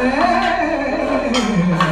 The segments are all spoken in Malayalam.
Hey.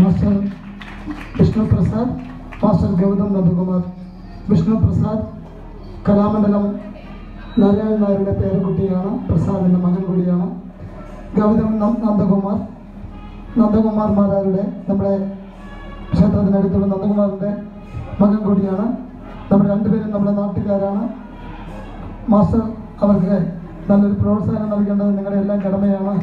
Master Vishnu Prasad master Gautham Nandakumar Vishnu Prasad Kalamandalam Narayanan നായരുടെ പേരക്കുട്ടിയാണ് പ്രസാദിന്റെ മകൻ കൂടിയാണ്. ഗൗതം നന്ദകുമാർ നന്ദകുമാർ മാരാരുടെ നമ്മുടെ ക്ഷേത്രത്തിനടുത്തുള്ള നന്ദകുമാറിന്റെ മകൻ കൂടിയാണ്. നമ്മൾ രണ്ടുപേരും നമ്മുടെ നാട്ടുകാരാണ്. മാസ്റ്റർ അവർക്ക് നല്ലൊരു പ്രോത്സാഹനം നൽകേണ്ടത് നിങ്ങളുടെ എല്ലാം കടമയാണ്.